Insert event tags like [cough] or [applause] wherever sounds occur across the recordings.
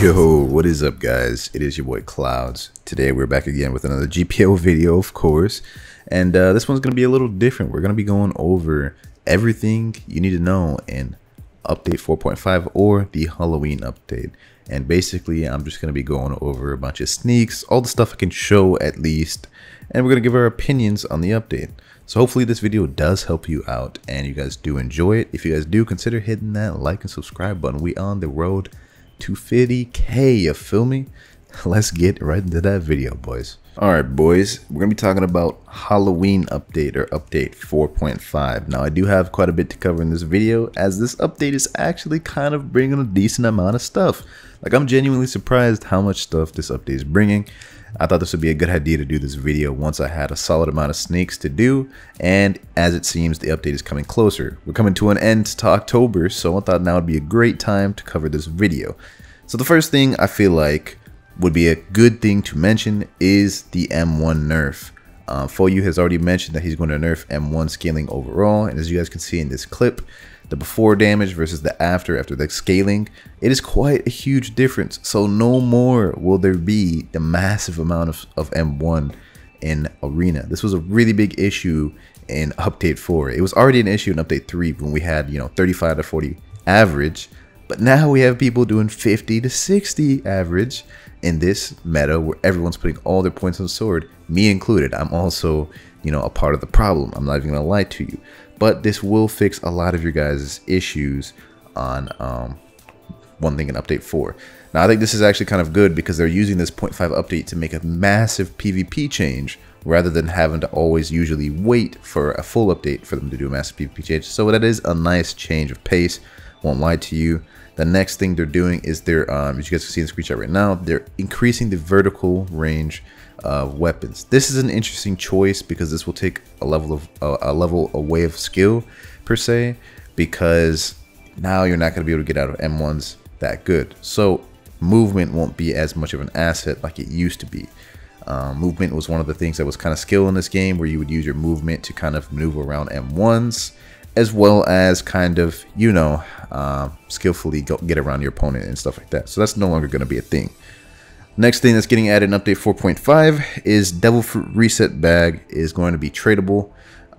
Yo, what is up guys? It is your boy Kloudz. Today we're back again with another GPO [laughs] video, of course. And uh, this one's going to be a little different. We're going to be going over everything you need to know in update 4.5 or the Halloween update. And basically, I'm just going to be going over a bunch of sneaks, all the stuff I can show at least, and we're going to give our opinions on the update. So hopefully this video does help you out and you guys do enjoy it. If you guys do, consider hitting that like and subscribe button. We on the road 250k you feel me? [laughs] Let's get right into that video boys. All right boys we're gonna be talking about halloween update or update 4.5 now i do have quite a bit to cover in this video as this update is actually kind of bringing a decent amount of stuff. Like i'm genuinely surprised how much stuff this update is bringing I thought this would be a good idea to do this video once I had a solid amount of snakes to do, and as it seems the update is coming closer. We're coming to an end to October, so I thought now would be a great time to cover this video. So the first thing I feel like would be a good thing to mention is the M1 nerf. Uh, Foyu has already mentioned that he's going to nerf M1 scaling overall, and as you guys can see in this clip, the before damage versus the after after the scaling, it is quite a huge difference. So no more will there be the massive amount of, of M1 in Arena. This was a really big issue in Update 4. It was already an issue in Update 3 when we had, you know, 35 to 40 average, but now we have people doing 50 to 60 average in this meta where everyone's putting all their points on sword, me included. I'm also, you know, a part of the problem. I'm not even gonna lie to you but this will fix a lot of your guys' issues on um, one thing in update 4. Now I think this is actually kind of good because they're using this 0.5 update to make a massive PvP change rather than having to always usually wait for a full update for them to do a massive PvP change. So that is a nice change of pace, won't lie to you. The next thing they're doing is they're, um, as you guys can see in the screenshot right now, they're increasing the vertical range of weapons. This is an interesting choice because this will take a level of uh, a level away of skill per se, because now you're not going to be able to get out of M1s that good. So movement won't be as much of an asset like it used to be. Um, movement was one of the things that was kind of skill in this game where you would use your movement to kind of maneuver around M1s as well as kind of, you know, uh, skillfully go, get around your opponent and stuff like that. So that's no longer going to be a thing. Next thing that's getting added in update 4.5 is Devil Fruit Reset Bag is going to be tradable.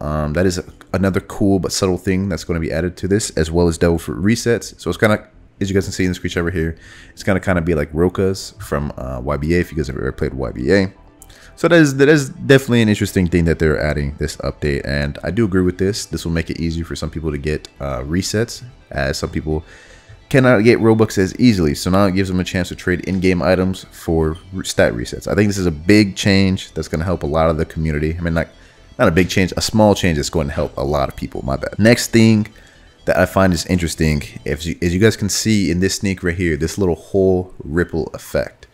Um, that is a, another cool but subtle thing that's going to be added to this, as well as Devil Fruit Resets. So it's kind of, as you guys can see in the screenshot over here, it's going to kind of be like Rokas from uh, YBA, if you guys have ever played YBA. So that is that is definitely an interesting thing that they're adding this update, and I do agree with this. This will make it easier for some people to get uh, resets, as some people cannot get Robux as easily. So now it gives them a chance to trade in-game items for stat resets. I think this is a big change that's going to help a lot of the community. I mean, not not a big change, a small change that's going to help a lot of people. My bad. Next thing that I find is interesting, if you, as you guys can see in this sneak right here, this little whole ripple effect.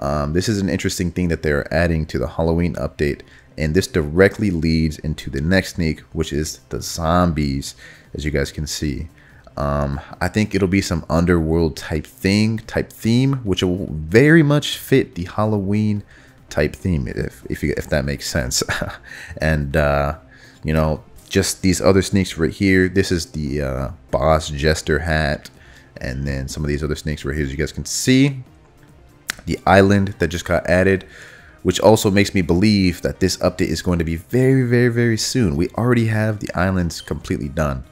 Um, this is an interesting thing that they're adding to the Halloween update, and this directly leads into the next sneak, which is the zombies, as you guys can see. Um, I think it'll be some underworld type thing, type theme, which will very much fit the Halloween type theme, if if, you, if that makes sense. [laughs] and uh, you know, just these other sneaks right here. This is the uh, boss jester hat, and then some of these other snakes right here, as you guys can see the island that just got added, which also makes me believe that this update is going to be very, very, very soon. We already have the islands completely done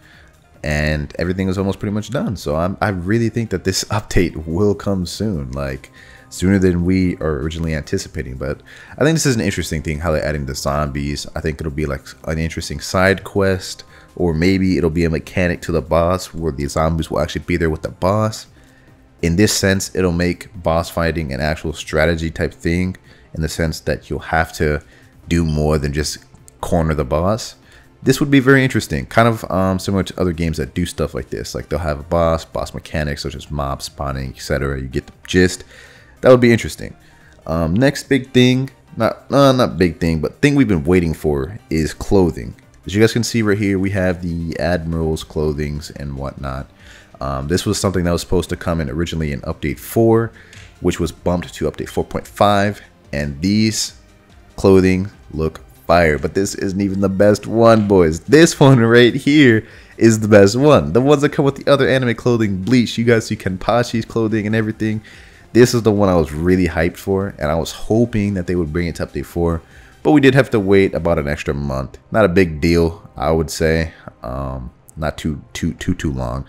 and everything is almost pretty much done. So I'm, I really think that this [laughs] update will come soon, like sooner than we are originally anticipating. But I think this is an interesting thing how they're adding the zombies. I think it'll be like an interesting side quest, or maybe it'll be a mechanic to the boss where the zombies will actually be there with the boss in this sense, it'll make boss fighting an actual strategy type thing in the sense that you'll have to do more than just corner the boss. This would be very interesting, kind of um, similar to other games that do stuff like this. Like they'll have a boss, boss mechanics such as mob spawning, etc. You get the gist. That would be interesting. Um, next big thing, not uh, not big thing, but thing we've been waiting for is clothing. As you guys can see right here, we have the admiral's clothings and whatnot. Um, this was something that was supposed to come in originally in update 4, which was bumped to update 4.5. And these clothing look fire. But this isn't even the best one, boys. This one right here is the best one. The ones that come with the other anime clothing, Bleach, you guys see Kenpachi's clothing and everything. this is the one I was really hyped for, and I was hoping that they would bring it to update 4. But we did have to wait about an extra month. Not a big deal, I would say. Um, not too too too too long.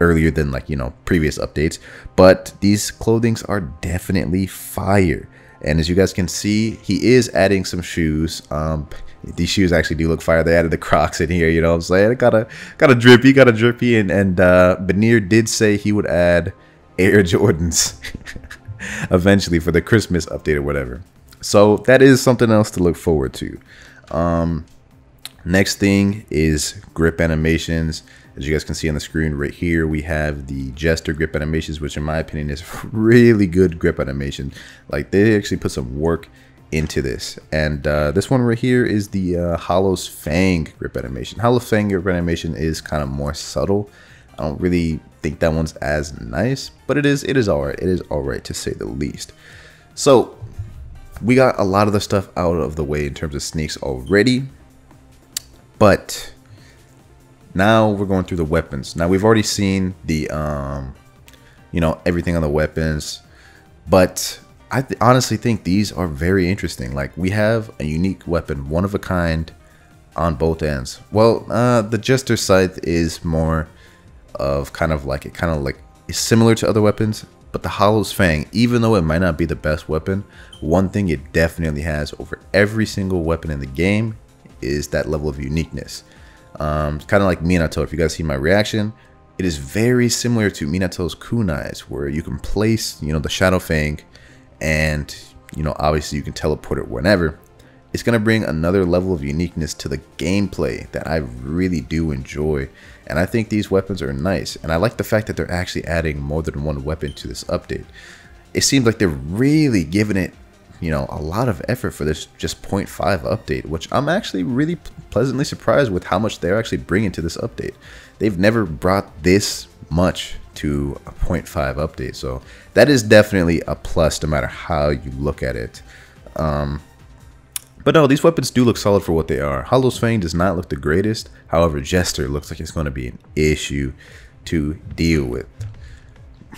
Earlier than like you know previous updates, but these clothings are definitely fire. And as you guys can see, he is adding some shoes. Um, these shoes actually do look fire. They added the [laughs] Crocs in here, you know what I'm saying? Got a got a drippy, got a drippy, and and uh, Bannier did say he would add Air [laughs] Jordans [laughs] eventually for the Christmas update or whatever. So that is something else to look forward to. Um, next thing is grip animations. As you guys can see on the screen right here, we have the Jester grip animations, which in my opinion is [laughs] really good grip animation. Like they actually put some work into this. And uh, this one right here is the uh, Hollow's Fang grip animation. Hollow's Fang grip animation is kind of more subtle. I don't really think that one's as nice, but it is it is alright. It is alright to say the least. So we got a lot of the stuff out of the way in terms of sneaks already. But now we're going through the weapons. Now we've already seen the um you know everything on the weapons, but I th honestly think these are very interesting. Like we have a unique weapon, one of a kind on both ends. Well, uh the Jester Scythe is more of kind of like it kind of like is similar to other weapons, but the Hollow's Fang, even though it might not be the best weapon, one thing it definitely has over every single weapon in the game is that level of uniqueness. Um, kind of like Minato. If you guys see my reaction, it is very similar to Minato's kunais, where you can place, you know, the Shadow Fang, and you know, obviously you can teleport it whenever. It's gonna bring another level of uniqueness to the gameplay that I really do enjoy, and I think these weapons are nice. And I like the fact that they're actually adding more than one weapon to this update. It seems like they're really giving it you know, a lot of effort for this just 0.5 update, which I'm actually really pleasantly surprised with how much they're actually bringing to this update. They've never brought this much to a 0.5 update, so that is definitely a plus no matter how you look at it. Um, but no, these weapons do look solid for what they are. Hollow's Fang does not look the greatest, however, Jester looks like it's going to be an issue to deal with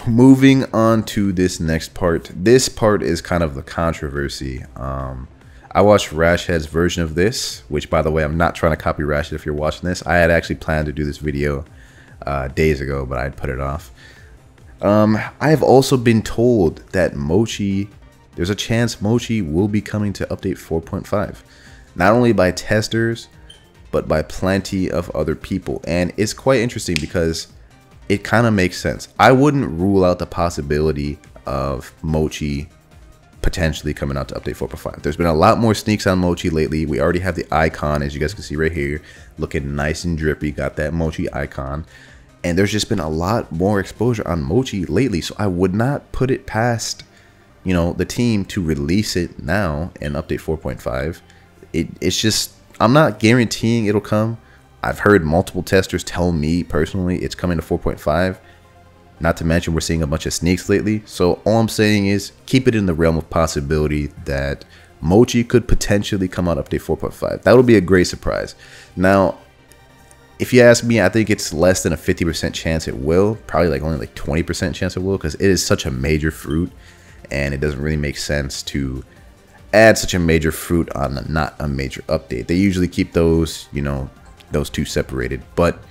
moving on to this next part. This part is kind of the controversy. Um, I watched Rashhead's version of this, which, by the way, I'm not trying to copy Rashhead if you're watching this. I had actually planned to do this video uh, days ago, but I'd put it off. Um, I have also been told that Mochi, there's a chance Mochi will be coming to update 4.5. Not only by testers, but by plenty of other people. And it's quite interesting because it kind of makes sense. I wouldn't rule out the possibility of Mochi potentially coming out to update 4.5. There's been a lot more sneaks on Mochi lately. We already have the icon, as you guys can see right here, looking nice and drippy. Got that Mochi icon. And there's just been a lot more exposure on Mochi lately. So I would not put it past, you know, the team to release it now and update 4.5. It, it's just, I'm not guaranteeing it'll come. I've heard multiple testers tell me personally it's coming to 4.5. Not to mention we're seeing a bunch of sneaks lately. So all I'm saying is keep it in the realm of possibility that Mochi could potentially come out update 4.5. That would be a great surprise. Now, if you ask me, I think it's less than a 50% chance it will. Probably like only like 20% chance it will because it is such a major fruit and it doesn't really make sense to add such a major fruit on a, not a major update. They usually keep those, you know, those two separated, but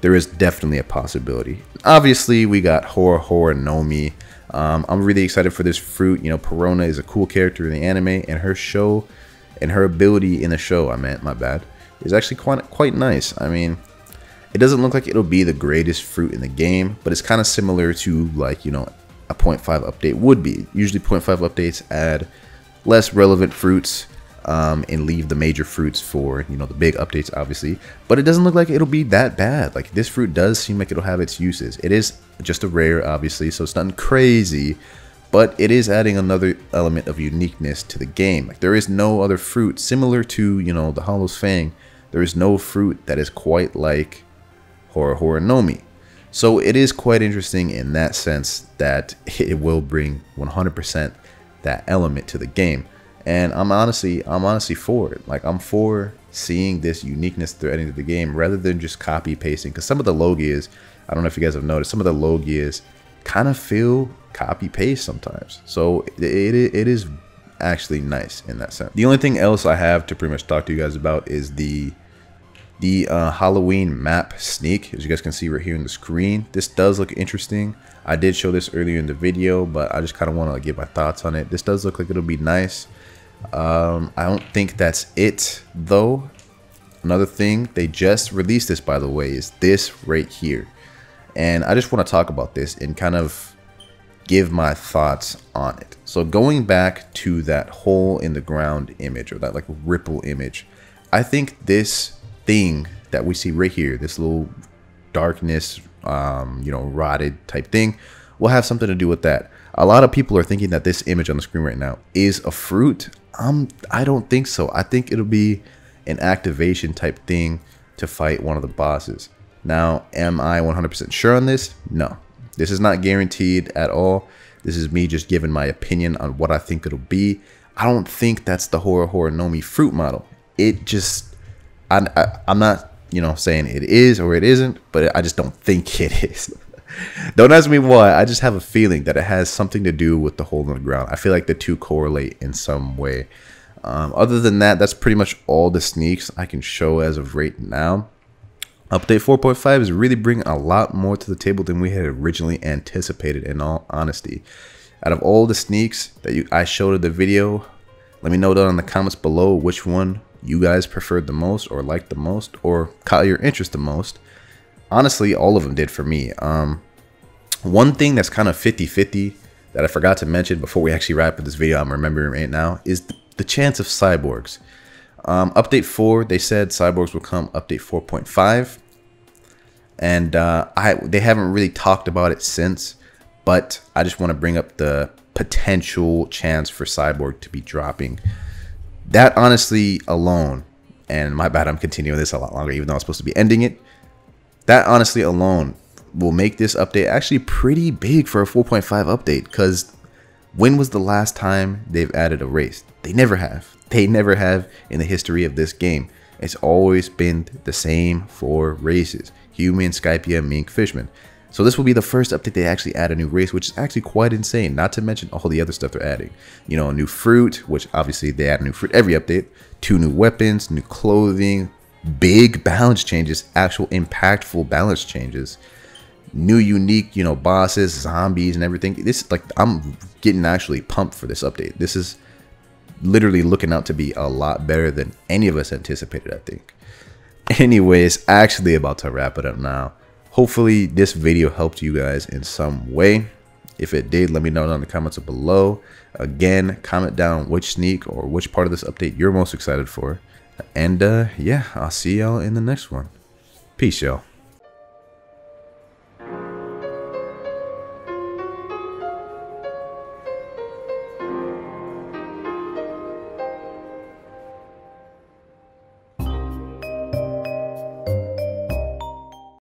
there is definitely a possibility. Obviously, we got Horo Horo no Mi. Um, I'm really excited for this fruit. You know, Perona is a cool character in the anime, and her show and her ability in the show, I meant, my bad, is actually quite, quite nice. I mean, it doesn't look like it'll be the greatest fruit in the game, but it's kind of similar to, like, you know, a 0.5 update would be. Usually 0.5 updates add less relevant fruits um, and leave the major fruits for you know the big updates obviously. But it doesn't look like it'll be that bad. Like this fruit does seem like it'll have its uses. It is just a rare obviously so it's nothing crazy. But it is adding another element of uniqueness to the game. Like there is no other fruit similar to you know the hollow's fang. There is no fruit that is quite like Nomi so it is quite interesting in that sense that [laughs] it will bring 100% that element to the game and I'm honestly, I'm honestly for it. Like I'm for seeing this uniqueness threading to the game rather than just copy pasting. Because some of the Logias, I don't know if you guys have noticed, some of the Logias kind of feel copy paste sometimes. So it, it, it is actually nice in that sense. The only thing else I have to pretty much talk to you guys about is the the uh, Halloween map sneak, as you guys can see right here in the screen. This does look interesting. I did show this earlier in the video, but I just kind of want to like, give my thoughts on it. This does look like it'll be nice. Um, I don't think that's it though. Another thing, they just released this by the way, is this right here. And I just want to talk about this and kind of give my thoughts on it. So going back to that hole in the ground image or that like ripple image, I think this thing that we see right here, this little darkness, um, you know, rotted type thing, will have something to do with that. A lot of people are thinking that this image on the screen right now is a fruit. Um, I don't think so. I think it'll be an activation type thing to fight one of the bosses. Now, am I 100% sure on this? No. This is not guaranteed at all. This is me just giving my opinion on what I think it'll be. I don't think that's the Horo Horo no Mi fruit model. It just I, I I'm not you know saying it is or it isn't, but I just don't think [laughs] it is. Don't ask me why. I just have a feeling that it has something to do with the hole in the ground. I feel like the two correlate in some way. Um, other than that, that's pretty much all the sneaks I can show as of right now. Update 4.5 is really bringing a lot more to the table than we had originally anticipated, in all honesty. Out of all the sneaks that you, I showed in the video, let me know down in the comments below which one you guys preferred the most or liked the most or caught your interest the most. Honestly, all of them did for me. Um, one thing that's kind of 50-50 that I forgot to mention before we actually wrap up this video, I'm remembering right now, is the, chance of cyborgs. Um, update 4, they said cyborgs will come update 4.5. And uh, I they haven't really talked about it since, but I just want to bring up the potential chance for cyborg to be dropping that honestly alone, and my bad, I'm continuing this a lot longer, even though I'm supposed to be ending it. That honestly alone will make this update actually pretty big for a 4.5 update because when was the last time they've added a race? They never have. [laughs] They never have in the history of this game. It's always been the same four races. Human, Skypiea, Mink, Fishman. So this will be the first update they actually add a new race, which is actually quite insane. Not to mention all the other stuff they're adding. You know, new fruit, which obviously they add new fruit every update. Two new weapons, new clothing, big balance changes, actual impactful balance changes. New unique, you know, bosses, zombies, and everything. This like I'm getting actually pumped for this update. This is literally looking out to be a lot better than any of us anticipated, I think. [laughs] Anyways, actually about to wrap it up now. Hopefully this video helped you guys in some way. If it did, let me know down in the comments below. Again, comment down which sneak or which part of this update you're most excited for. And uh, yeah, I'll see y'all in the next one. Peace, y'all.